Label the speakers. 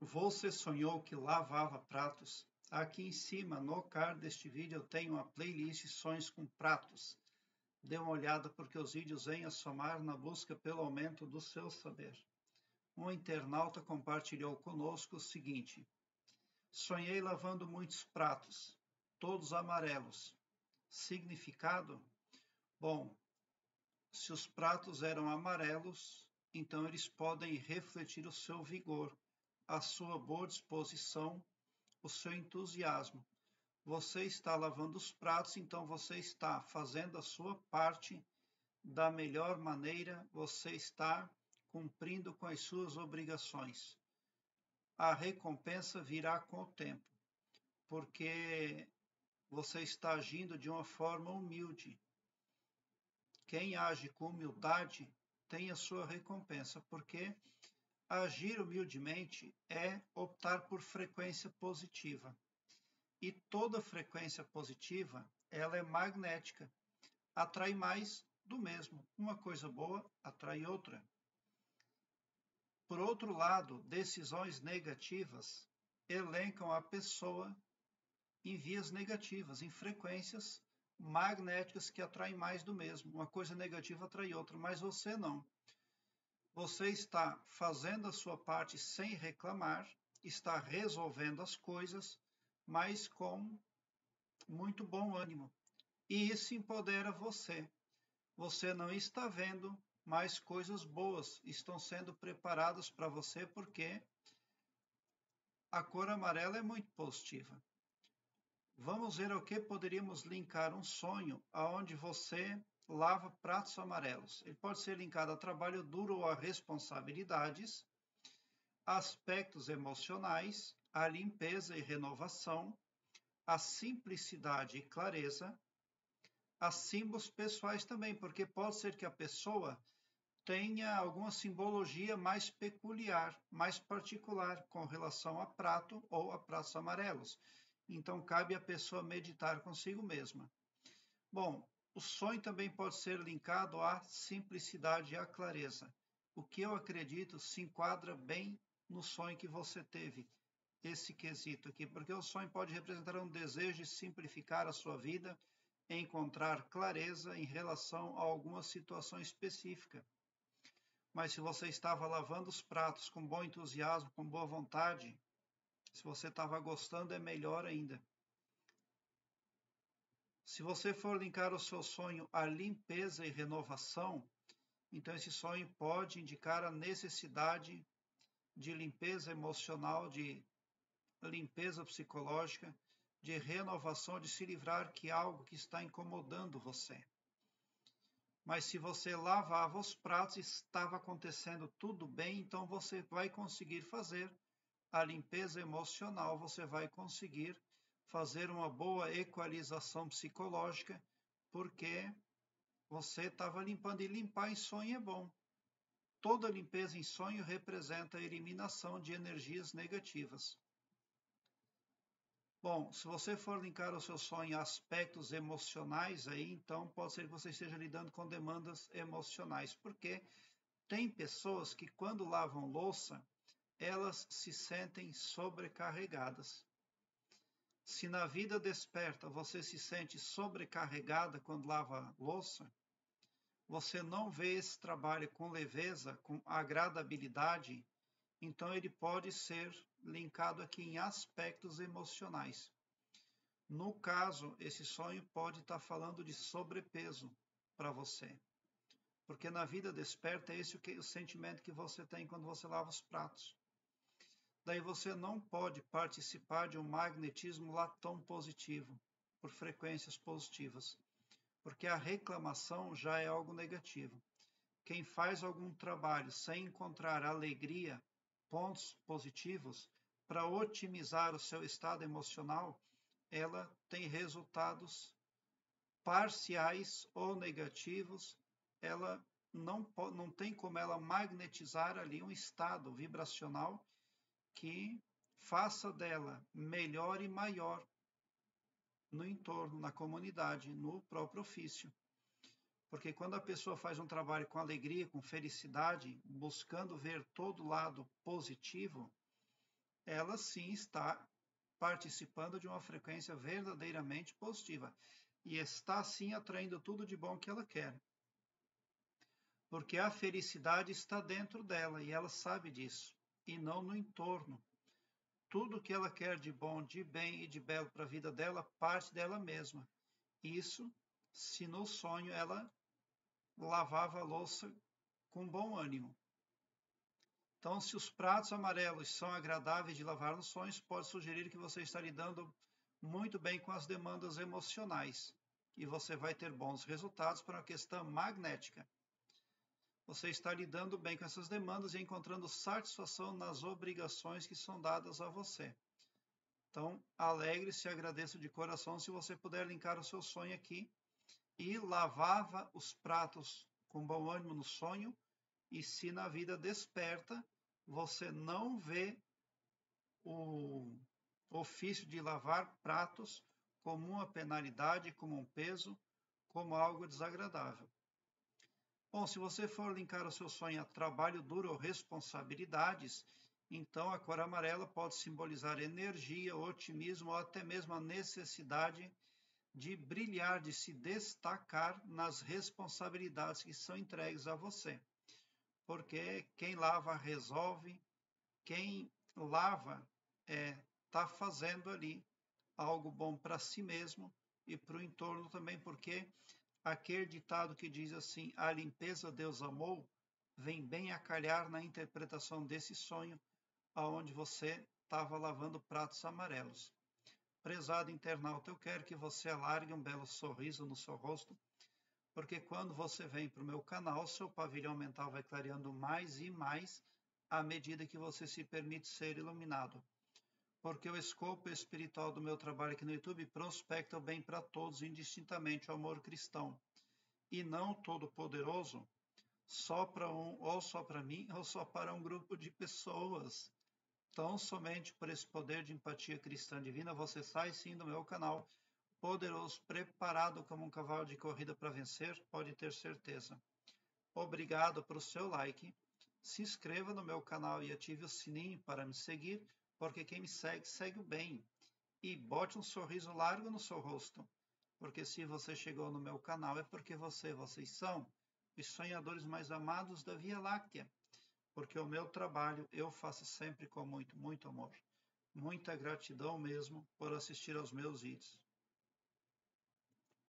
Speaker 1: Você sonhou que lavava pratos? Aqui em cima, no card deste vídeo, eu tenho uma playlist Sonhos com Pratos. Dê uma olhada porque os vídeos vêm a somar na busca pelo aumento do seu saber. Um internauta compartilhou conosco o seguinte: Sonhei lavando muitos pratos, todos amarelos. Significado? Bom, se os pratos eram amarelos, então eles podem refletir o seu vigor, a sua boa disposição, o seu entusiasmo. Você está lavando os pratos, então você está fazendo a sua parte da melhor maneira, você está cumprindo com as suas obrigações. A recompensa virá com o tempo, porque você está agindo de uma forma humilde. Quem age com humildade tem a sua recompensa, porque agir humildemente é optar por frequência positiva. E toda frequência positiva, ela é magnética, atrai mais do mesmo. Uma coisa boa atrai outra. Por outro lado, decisões negativas elencam a pessoa em vias negativas, em frequências magnéticas que atraem mais do mesmo. Uma coisa negativa atrai outra, mas você não. Você está fazendo a sua parte sem reclamar, está resolvendo as coisas, mas com muito bom ânimo. E isso empodera você. Você não está vendo, mas coisas boas estão sendo preparadas para você porque a cor amarela é muito positiva. Vamos ver ao que poderíamos linkar um sonho aonde você lava pratos amarelos. Ele pode ser linkado a trabalho duro ou a responsabilidades, aspectos emocionais, a limpeza e renovação, a simplicidade e clareza, a símbolos pessoais também, porque pode ser que a pessoa tenha alguma simbologia mais peculiar, mais particular com relação a prato ou a pratos amarelos. Então, cabe à pessoa meditar consigo mesma. Bom, o sonho também pode ser linkado à simplicidade e à clareza. O que eu acredito se enquadra bem no sonho que você teve, esse quesito aqui, porque o sonho pode representar um desejo de simplificar a sua vida, encontrar clareza em relação a alguma situação específica. Mas se você estava lavando os pratos com bom entusiasmo, com boa vontade, se você estava gostando, é melhor ainda. Se você for linkar o seu sonho à limpeza e renovação, então esse sonho pode indicar a necessidade de limpeza emocional, de limpeza psicológica, de renovação, de se livrar que algo que está incomodando você. Mas se você lavava os pratos e estava acontecendo tudo bem, então você vai conseguir fazer a limpeza emocional, você vai conseguir fazer uma boa equalização psicológica, porque você estava limpando e limpar em sonho é bom. Toda limpeza em sonho representa a eliminação de energias negativas. Bom, se você for linkar o seu sonho a aspectos emocionais aí, então pode ser que você esteja lidando com demandas emocionais, porque tem pessoas que quando lavam louça, elas se sentem sobrecarregadas. Se na vida desperta você se sente sobrecarregada quando lava louça, você não vê esse trabalho com leveza, com agradabilidade, então ele pode ser linkado aqui em aspectos emocionais. No caso, esse sonho pode estar falando de sobrepeso para você. Porque na vida desperta é esse o, o sentimento que você tem quando você lava os pratos. Daí você não pode participar de um magnetismo lá tão positivo, por frequências positivas, porque a reclamação já é algo negativo. Quem faz algum trabalho sem encontrar alegria, pontos positivos, para otimizar o seu estado emocional, ela tem resultados parciais ou negativos, ela não, não tem como ela magnetizar ali um estado vibracional que faça dela melhor e maior no entorno, na comunidade, no próprio ofício. Porque quando a pessoa faz um trabalho com alegria, com felicidade, buscando ver todo lado positivo, ela sim está participando de uma frequência verdadeiramente positiva e está sim atraindo tudo de bom que ela quer. Porque a felicidade está dentro dela e ela sabe disso, e não no entorno. Tudo que ela quer de bom, de bem e de belo para a vida dela parte dela mesma. Isso se no sonho ela lavava a louça com bom ânimo. Então, se os pratos amarelos são agradáveis de lavar nos sonhos, pode sugerir que você está lidando muito bem com as demandas emocionais e você vai ter bons resultados para a questão magnética. Você está lidando bem com essas demandas e encontrando satisfação nas obrigações que são dadas a você. Então, alegre-se e agradeça de coração se você puder linkar o seu sonho aqui e lavava os pratos com bom ânimo no sonho, e se na vida desperta você não vê o ofício de lavar pratos como uma penalidade, como um peso, como algo desagradável. Bom, se você for linkar o seu sonho a trabalho duro ou responsabilidades, então a cor amarela pode simbolizar energia, otimismo ou até mesmo a necessidade de brilhar, de se destacar nas responsabilidades que são entregues a você. Porque quem lava resolve, quem lava está é, tá fazendo ali algo bom para si mesmo e para o entorno também, porque aquele ditado que diz assim: a limpeza Deus amou, vem bem a calhar na interpretação desse sonho, aonde você estava lavando pratos amarelos. Prezado internauta, eu quero que você alargue um belo sorriso no seu rosto porque quando você vem para o meu canal, seu pavilhão mental vai clareando mais e mais à medida que você se permite ser iluminado. Porque o escopo espiritual do meu trabalho aqui no YouTube prospecta o bem para todos, indistintamente o amor cristão. E não todo-poderoso, só para um, ou só para mim, ou só para um grupo de pessoas. Tão somente por esse poder de empatia cristã divina, você sai sim do meu canal poderoso, preparado como um cavalo de corrida para vencer, pode ter certeza. Obrigado pelo seu like. Se inscreva no meu canal e ative o sininho para me seguir, porque quem me segue, segue o bem. E bote um sorriso largo no seu rosto, porque se você chegou no meu canal é porque você, vocês são os sonhadores mais amados da Via Láctea, porque o meu trabalho eu faço sempre com muito, muito amor. Muita gratidão mesmo por assistir aos meus vídeos.